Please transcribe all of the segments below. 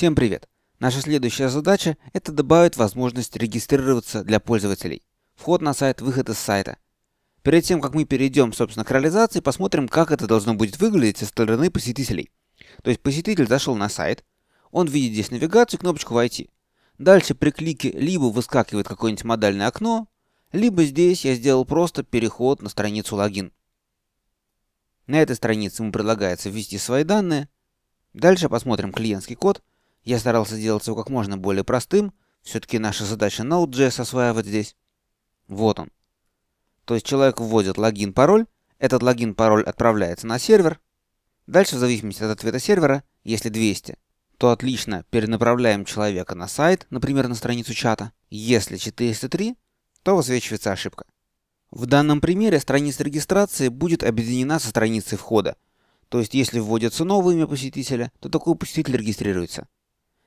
Всем привет! Наша следующая задача – это добавить возможность регистрироваться для пользователей. Вход на сайт, выход из сайта. Перед тем, как мы перейдем, собственно, к реализации, посмотрим, как это должно будет выглядеть со стороны посетителей. То есть посетитель зашел на сайт, он видит здесь навигацию, кнопочку «Войти». Дальше при клике либо выскакивает какое-нибудь модальное окно, либо здесь я сделал просто переход на страницу логин. На этой странице ему предлагается ввести свои данные. Дальше посмотрим клиентский код. Я старался сделать его как можно более простым. Все-таки наша задача Node.js осваивать здесь. Вот он. То есть человек вводит логин, пароль. Этот логин, пароль отправляется на сервер. Дальше, в зависимости от ответа сервера, если 200, то отлично перенаправляем человека на сайт, например, на страницу чата. Если 403, то высвечивается ошибка. В данном примере страница регистрации будет объединена со страницей входа. То есть, если вводится новое имя посетителя, то такой посетитель регистрируется.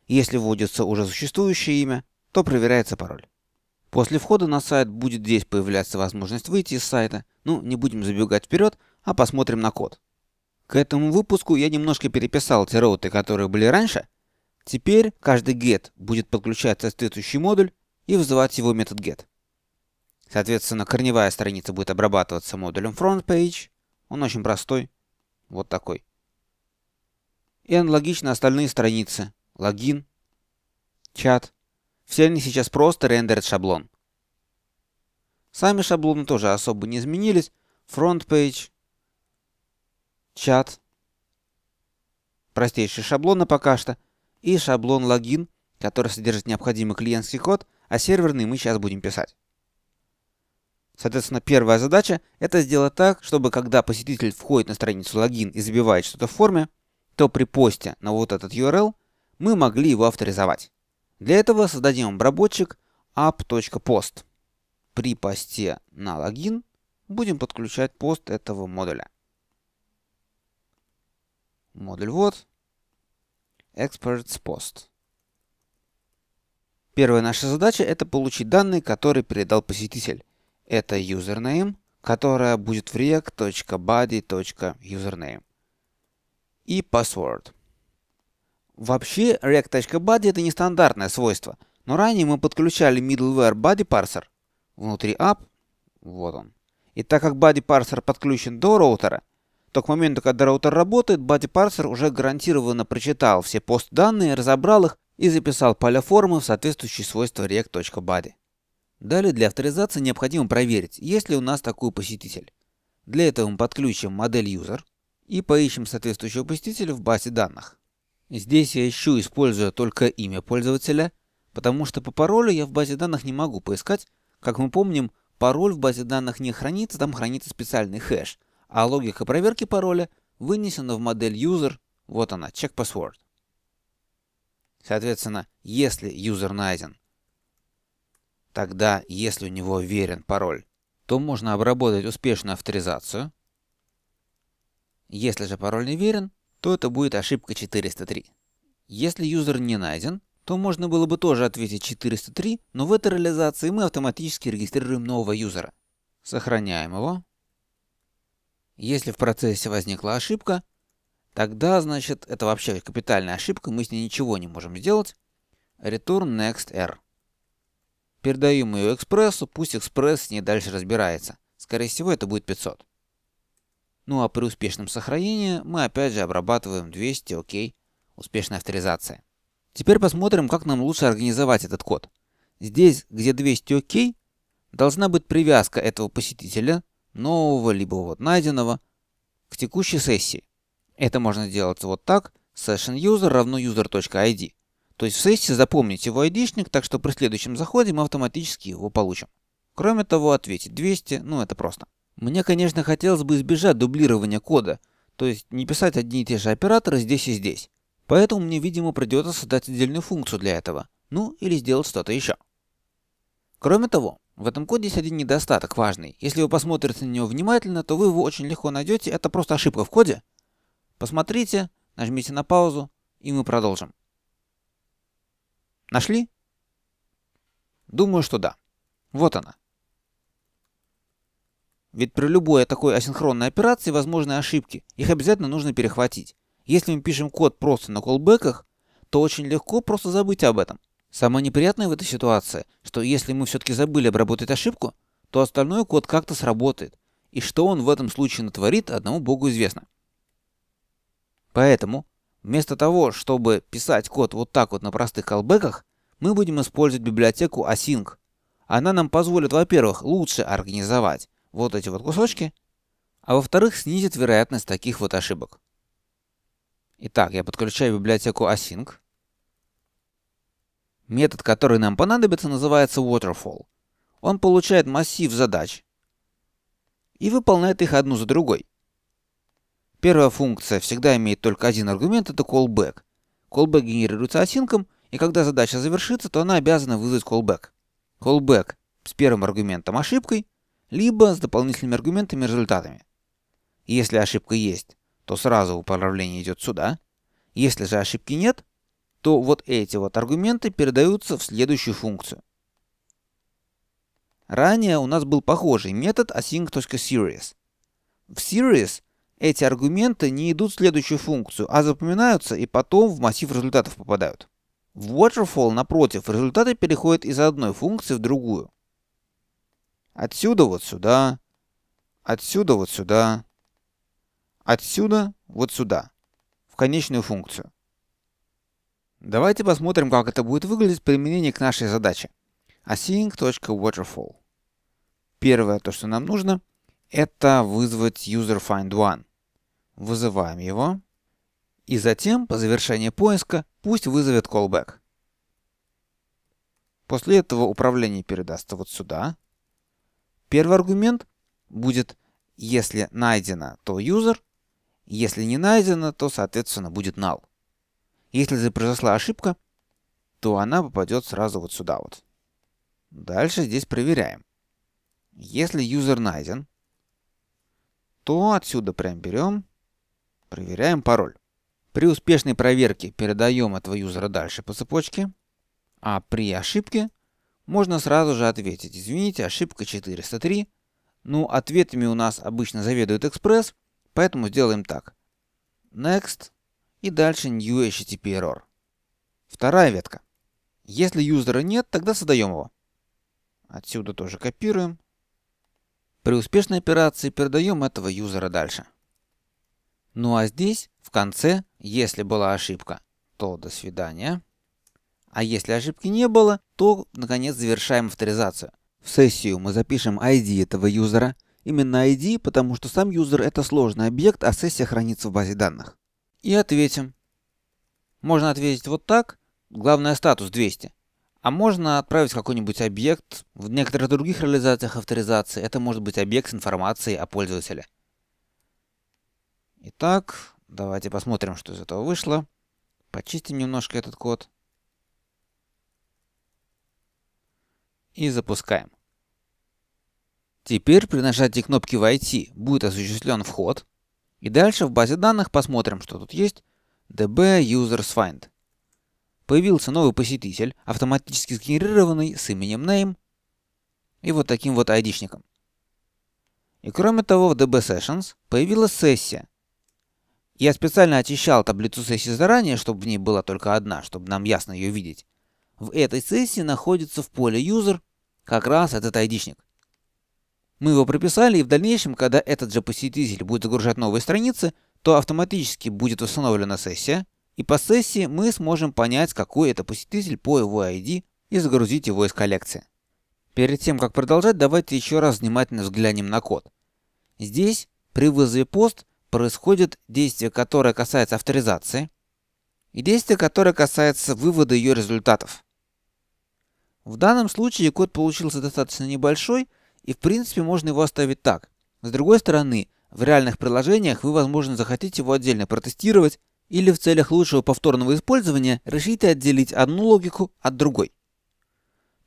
Если вводится уже существующее имя, то проверяется пароль. После входа на сайт будет здесь появляться возможность выйти из сайта. Ну, не будем забегать вперед, а посмотрим на код. К этому выпуску я немножко переписал те роуты, которые были раньше. Теперь каждый get будет подключать соответствующий модуль и вызывать его метод get. Соответственно, корневая страница будет обрабатываться модулем FrontPage. Он очень простой. Вот такой. И аналогично остальные страницы. Логин, чат. Все они сейчас просто рендерят шаблон. Сами шаблоны тоже особо не изменились. FrontPage, чат. Простейшие шаблоны пока что. И шаблон логин, который содержит необходимый клиентский код, а серверный мы сейчас будем писать. Соответственно, первая задача – это сделать так, чтобы когда посетитель входит на страницу логин и забивает что-то в форме, то при посте на вот этот URL мы могли его авторизовать. Для этого создадим обработчик app.post. При посте на логин будем подключать пост этого модуля. Модуль вот. Experts Post. Первая наша задача – это получить данные, которые передал посетитель это username, которая будет в react.body.username. И password. Вообще, react.body это нестандартное свойство, но ранее мы подключали middleware body parser внутри app, вот он. И так как body parser подключен до роутера, то к моменту, когда роутер работает, body parser уже гарантированно прочитал все пост данные, разобрал их и записал поля формы в соответствующие свойства react.body. Далее для авторизации необходимо проверить, есть ли у нас такой посетитель. Для этого мы подключим модель user и поищем соответствующего посетителя в базе данных. Здесь я ищу, используя только имя пользователя, потому что по паролю я в базе данных не могу поискать. Как мы помним, пароль в базе данных не хранится, там хранится специальный хэш, а логика проверки пароля вынесена в модель user, вот она, check password. Соответственно, если user найден, Тогда, если у него верен пароль, то можно обработать успешную авторизацию. Если же пароль не верен, то это будет ошибка 403. Если юзер не найден, то можно было бы тоже ответить 403, но в этой реализации мы автоматически регистрируем нового юзера. Сохраняем его. Если в процессе возникла ошибка, тогда, значит, это вообще капитальная ошибка, мы с ней ничего не можем сделать. Return next error. Передаем ее экспрессу, пусть экспресс с ней дальше разбирается. Скорее всего, это будет 500. Ну а при успешном сохранении мы опять же обрабатываем 200, окей, успешная авторизация. Теперь посмотрим, как нам лучше организовать этот код. Здесь, где 200 окей, должна быть привязка этого посетителя, нового либо вот найденного, к текущей сессии. Это можно сделать вот так, session user равно user.id. То есть в сессии запомните его айдишник, так что при следующем заходе мы автоматически его получим. Кроме того, ответить 200, ну это просто. Мне, конечно, хотелось бы избежать дублирования кода, то есть не писать одни и те же операторы здесь и здесь. Поэтому мне, видимо, придется создать отдельную функцию для этого. Ну, или сделать что-то еще. Кроме того, в этом коде есть один недостаток важный. Если вы посмотрите на него внимательно, то вы его очень легко найдете. Это просто ошибка в коде. Посмотрите, нажмите на паузу, и мы продолжим. Нашли? Думаю, что да. Вот она. Ведь при любой такой асинхронной операции возможны ошибки. Их обязательно нужно перехватить. Если мы пишем код просто на колбеках, то очень легко просто забыть об этом. Самое неприятное в этой ситуации, что если мы все-таки забыли обработать ошибку, то остальной код как-то сработает. И что он в этом случае натворит, одному богу известно. Поэтому, вместо того, чтобы писать код вот так вот на простых колбеках, мы будем использовать библиотеку async. Она нам позволит, во-первых, лучше организовать вот эти вот кусочки, а во-вторых, снизит вероятность таких вот ошибок. Итак, я подключаю библиотеку async. Метод, который нам понадобится, называется waterfall. Он получает массив задач и выполняет их одну за другой. Первая функция всегда имеет только один аргумент, это callback. Callback генерируется async, и когда задача завершится, то она обязана вызвать callback. Callback с первым аргументом ошибкой, либо с дополнительными аргументами и результатами. Если ошибка есть, то сразу управление идет сюда. Если же ошибки нет, то вот эти вот аргументы передаются в следующую функцию. Ранее у нас был похожий метод async.series. В series эти аргументы не идут в следующую функцию, а запоминаются и потом в массив результатов попадают. В waterfall, напротив, результаты переходят из одной функции в другую. Отсюда вот сюда, отсюда вот сюда, отсюда вот сюда, в конечную функцию. Давайте посмотрим, как это будет выглядеть в применении к нашей задаче. async.waterfall. Первое, то, что нам нужно, это вызвать userFindOne. Вызываем его. И затем, по завершении поиска, пусть вызовет callback. После этого управление передастся вот сюда. Первый аргумент будет, если найдено, то user, если не найдено, то, соответственно, будет null. Если же произошла ошибка, то она попадет сразу вот сюда вот. Дальше здесь проверяем. Если юзер найден, то отсюда прям берем, проверяем пароль. При успешной проверке передаем этого юзера дальше по цепочке, а при ошибке можно сразу же ответить, извините, ошибка 403. Ну, ответами у нас обычно заведует экспресс, поэтому сделаем так. Next и дальше new HTTP error. Вторая ветка. Если юзера нет, тогда создаем его. Отсюда тоже копируем. При успешной операции передаем этого юзера дальше. Ну а здесь, в конце, если была ошибка, то до свидания. А если ошибки не было, то, наконец, завершаем авторизацию. В сессию мы запишем ID этого юзера. Именно ID, потому что сам юзер это сложный объект, а сессия хранится в базе данных и ответим. Можно ответить вот так, главное статус 200. А можно отправить какой-нибудь объект. В некоторых других реализациях авторизации это может быть объект с информацией о пользователе. Итак, давайте посмотрим, что из этого вышло. Почистим немножко этот код. И запускаем. Теперь при нажатии кнопки «Войти» будет осуществлен вход. И дальше в базе данных посмотрим, что тут есть. db users find. Появился новый посетитель, автоматически сгенерированный с именем name и вот таким вот айдишником. И кроме того, в db sessions появилась сессия. Я специально очищал таблицу сессии заранее, чтобы в ней была только одна, чтобы нам ясно ее видеть. В этой сессии находится в поле user как раз этот айдишник. Мы его прописали, и в дальнейшем, когда этот же посетитель будет загружать новые страницы, то автоматически будет установлена сессия, и по сессии мы сможем понять, какой это посетитель по его ID и загрузить его из коллекции. Перед тем, как продолжать, давайте еще раз внимательно взглянем на код. Здесь при вызове пост происходит действие, которое касается авторизации, и действие, которое касается вывода ее результатов. В данном случае код получился достаточно небольшой, и в принципе можно его оставить так. С другой стороны, в реальных приложениях вы, возможно, захотите его отдельно протестировать или в целях лучшего повторного использования решите отделить одну логику от другой.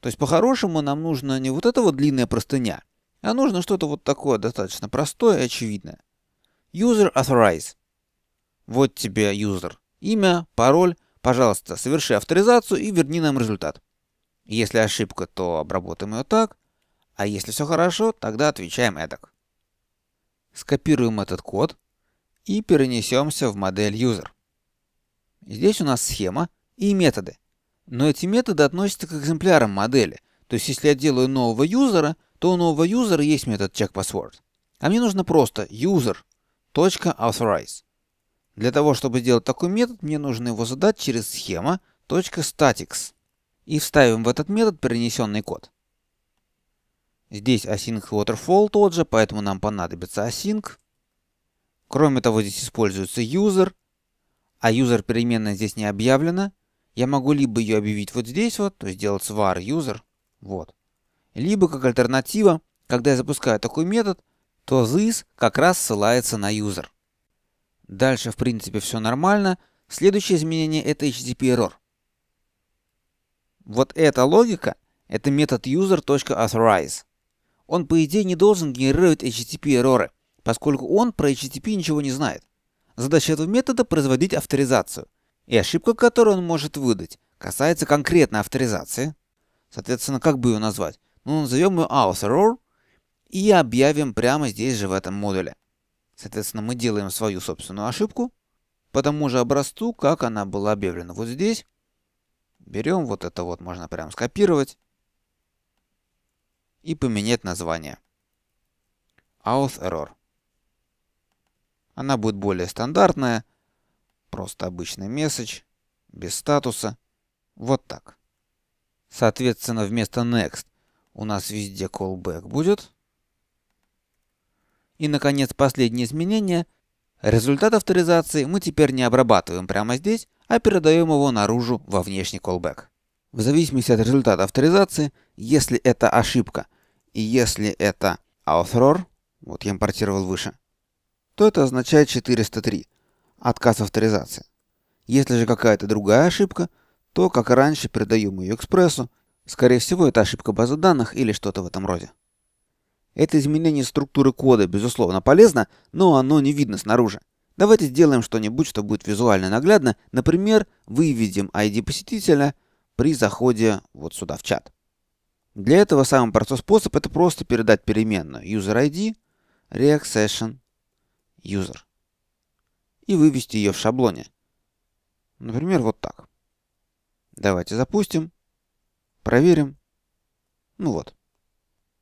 То есть по-хорошему нам нужно не вот эта вот длинная простыня, а нужно что-то вот такое достаточно простое и очевидное. User authorize. Вот тебе user. Имя, пароль. Пожалуйста, соверши авторизацию и верни нам результат. Если ошибка, то обработаем ее так. А если все хорошо, тогда отвечаем эдак. Скопируем этот код и перенесемся в модель user. Здесь у нас схема, и методы. Но эти методы относятся к экземплярам модели. То есть, если я делаю нового юзера, то у нового юзера есть метод checkPassword. А мне нужно просто user.authorize. Для того, чтобы сделать такой метод, мне нужно его задать через схема .statics. И вставим в этот метод перенесенный код. Здесь async waterfall тот же, поэтому нам понадобится async. Кроме того, здесь используется user, а user переменная здесь не объявлена. Я могу либо ее объявить вот здесь вот, то есть сделать var user, вот. Либо как альтернатива, когда я запускаю такой метод, то this как раз ссылается на user. Дальше, в принципе, все нормально. Следующее изменение это HTTP error. Вот эта логика — это метод user.authorize. Он, по идее, не должен генерировать HTTP эрроры, поскольку он про HTTP ничего не знает. Задача этого метода — производить авторизацию. И ошибка, которую он может выдать, касается конкретной авторизации. Соответственно, как бы ее назвать? Ну, назовем ее auth и объявим прямо здесь же в этом модуле. Соответственно, мы делаем свою собственную ошибку по тому же образцу, как она была объявлена вот здесь. Берем вот это вот, можно прям скопировать и поменять название. Auth Error. Она будет более стандартная, просто обычный месседж, без статуса. Вот так. Соответственно, вместо next у нас везде callback будет. И, наконец, последнее изменение. Результат авторизации мы теперь не обрабатываем прямо здесь, а передаем его наружу во внешний callback. В зависимости от результата авторизации, если это ошибка и если это author, вот я импортировал выше, то это означает 403, отказ авторизации. Если же какая-то другая ошибка, то, как и раньше, передаем ее экспрессу. Скорее всего, это ошибка базы данных или что-то в этом роде. Это изменение структуры кода, безусловно, полезно, но оно не видно снаружи. Давайте сделаем что-нибудь, что будет визуально наглядно. Например, выведем ID посетителя при заходе вот сюда в чат. Для этого самый простой способ это просто передать переменную userID react user и вывести ее в шаблоне. Например, вот так. Давайте запустим, проверим. Ну вот.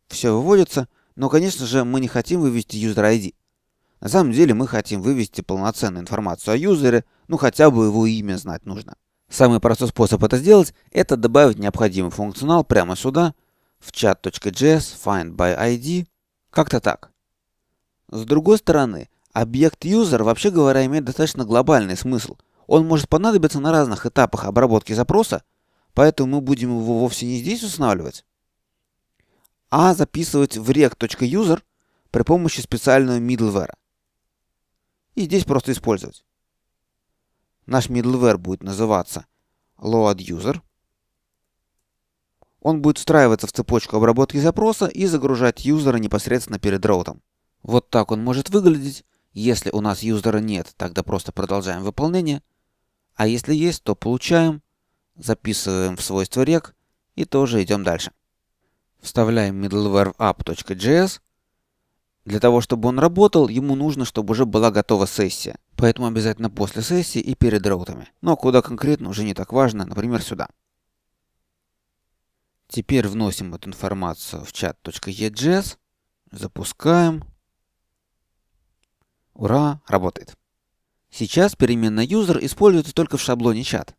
Все выводится, но, конечно же, мы не хотим вывести user ID. На самом деле мы хотим вывести полноценную информацию о юзере, ну хотя бы его имя знать нужно. Самый простой способ это сделать – это добавить необходимый функционал прямо сюда, в chat.js find by ID, как-то так. С другой стороны, объект user, вообще говоря, имеет достаточно глобальный смысл. Он может понадобиться на разных этапах обработки запроса, поэтому мы будем его вовсе не здесь устанавливать, а записывать в rec.user при помощи специального middleware и здесь просто использовать. Наш middleware будет называться loadUser. Он будет встраиваться в цепочку обработки запроса и загружать юзера непосредственно перед роутом. Вот так он может выглядеть. Если у нас юзера нет, тогда просто продолжаем выполнение. А если есть, то получаем, записываем в свойство rec и тоже идем дальше. Вставляем middleware app.js для того, чтобы он работал, ему нужно, чтобы уже была готова сессия. Поэтому обязательно после сессии и перед роутами. Но куда конкретно уже не так важно, например, сюда. Теперь вносим эту информацию в chat.ejs, запускаем. Ура, работает. Сейчас переменная user используется только в шаблоне чат.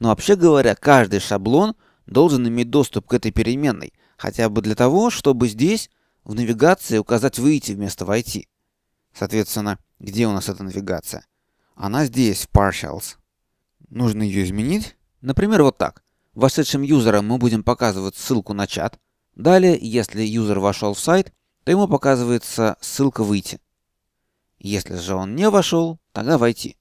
Но вообще говоря, каждый шаблон должен иметь доступ к этой переменной, хотя бы для того, чтобы здесь в навигации указать «выйти» вместо «войти». Соответственно, где у нас эта навигация? Она здесь, в Partials. Нужно ее изменить. Например, вот так. Вошедшим юзерам мы будем показывать ссылку на чат. Далее, если юзер вошел в сайт, то ему показывается ссылка «Выйти». Если же он не вошел, тогда «Войти».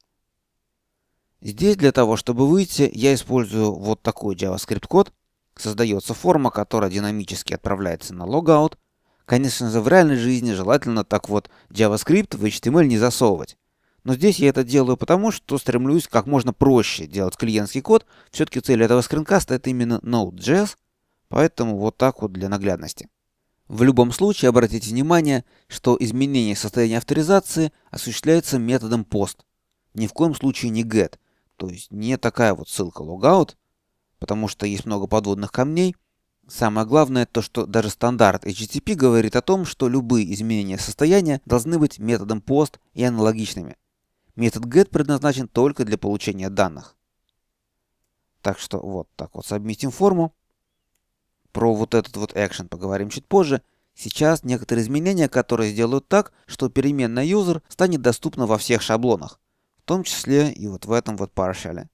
Здесь для того, чтобы выйти, я использую вот такой JavaScript код. Создается форма, которая динамически отправляется на логаут, Конечно же, в реальной жизни желательно так вот JavaScript в HTML не засовывать. Но здесь я это делаю потому, что стремлюсь как можно проще делать клиентский код. Все-таки цель этого скринкаста это именно Node.js, поэтому вот так вот для наглядности. В любом случае обратите внимание, что изменение состояния авторизации осуществляется методом POST. Ни в коем случае не GET. то есть не такая вот ссылка logout, потому что есть много подводных камней. Самое главное то, что даже стандарт HTTP говорит о том, что любые изменения состояния должны быть методом POST и аналогичными. Метод GET предназначен только для получения данных. Так что вот так вот сабмитим форму. Про вот этот вот action поговорим чуть позже. Сейчас некоторые изменения, которые сделают так, что переменная user станет доступна во всех шаблонах, в том числе и вот в этом вот partial.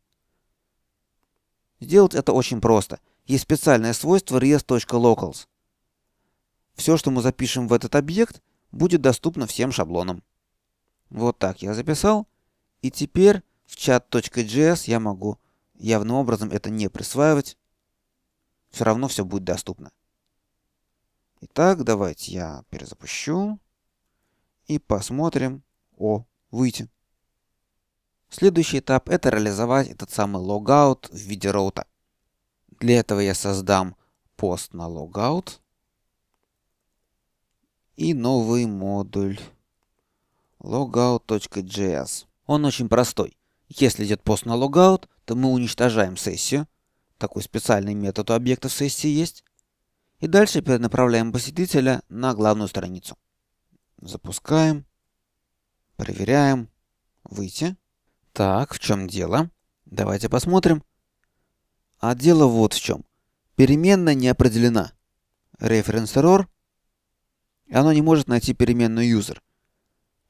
Сделать это очень просто. Есть специальное свойство res.locals. Все, что мы запишем в этот объект, будет доступно всем шаблонам. Вот так я записал. И теперь в chat.js я могу явным образом это не присваивать. Все равно все будет доступно. Итак, давайте я перезапущу. И посмотрим. О, выйти. Следующий этап это реализовать этот самый логаут в виде роута. Для этого я создам пост на логаут и новый модуль logout.js. Он очень простой. Если идет пост на логаут, то мы уничтожаем сессию. Такой специальный метод у объекта сессии есть. И дальше перенаправляем посетителя на главную страницу. Запускаем. Проверяем. Выйти. Так, в чем дело? Давайте посмотрим. А дело вот в чем. Переменная не определена. Reference error. Оно не может найти переменную user.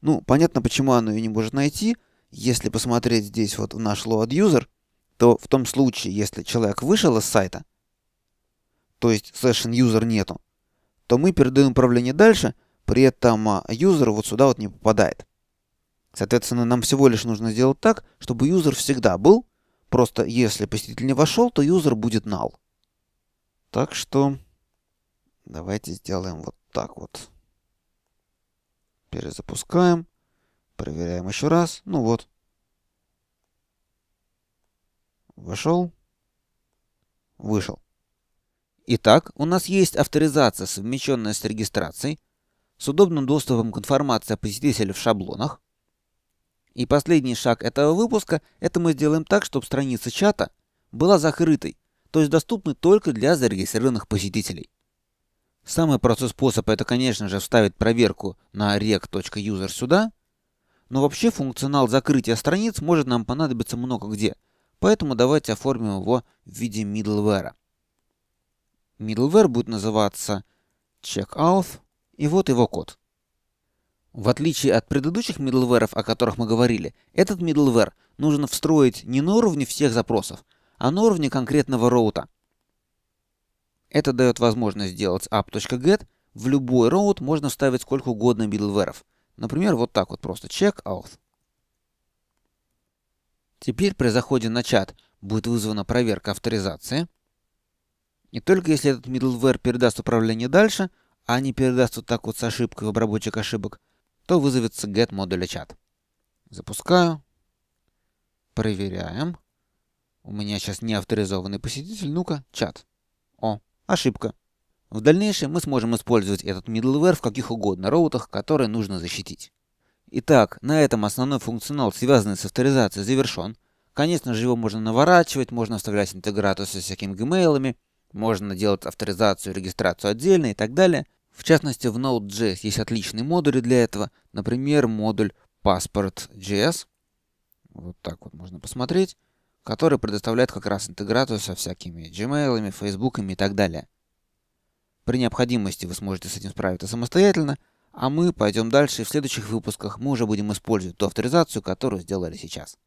Ну, понятно, почему оно ее не может найти. Если посмотреть здесь вот в наш load user, то в том случае, если человек вышел из сайта, то есть session user нету, то мы передаем управление дальше, при этом user вот сюда вот не попадает. Соответственно, нам всего лишь нужно сделать так, чтобы user всегда был, просто если посетитель не вошел, то user будет null. Так что давайте сделаем вот так вот. Перезапускаем. Проверяем еще раз. Ну вот. Вошел. Вышел. Итак, у нас есть авторизация, совмещенная с регистрацией, с удобным доступом к информации о посетителе в шаблонах. И последний шаг этого выпуска – это мы сделаем так, чтобы страница чата была закрытой, то есть доступной только для зарегистрированных посетителей. Самый простой способ – это, конечно же, вставить проверку на rec.user сюда, но вообще функционал закрытия страниц может нам понадобиться много где, поэтому давайте оформим его в виде middleware middleware будет называться checkout, и вот его код. В отличие от предыдущих middleware, о которых мы говорили, этот middleware нужно встроить не на уровне всех запросов, а на уровне конкретного роута. Это дает возможность сделать app.get. В любой роут можно вставить сколько угодно middleware. Например, вот так вот просто checkout. Теперь при заходе на чат будет вызвана проверка авторизации. И только если этот middleware передаст управление дальше, а не передаст вот так вот с ошибкой в обработчик ошибок, то вызовется get модуля чат. Запускаю. Проверяем. У меня сейчас не авторизованный посетитель. Ну-ка, чат. О, ошибка. В дальнейшем мы сможем использовать этот middleware в каких угодно роутах, которые нужно защитить. Итак, на этом основной функционал, связанный с авторизацией, завершен. Конечно же, его можно наворачивать, можно вставлять интеграцию со всякими gmail'ами, можно делать авторизацию, регистрацию отдельно и так далее. В частности, в Node.js есть отличные модули для этого. Например, модуль Passport.js. Вот так вот можно посмотреть. Который предоставляет как раз интеграцию со всякими Gmail, Facebook и так далее. При необходимости вы сможете с этим справиться самостоятельно, а мы пойдем дальше в следующих выпусках мы уже будем использовать ту авторизацию, которую сделали сейчас.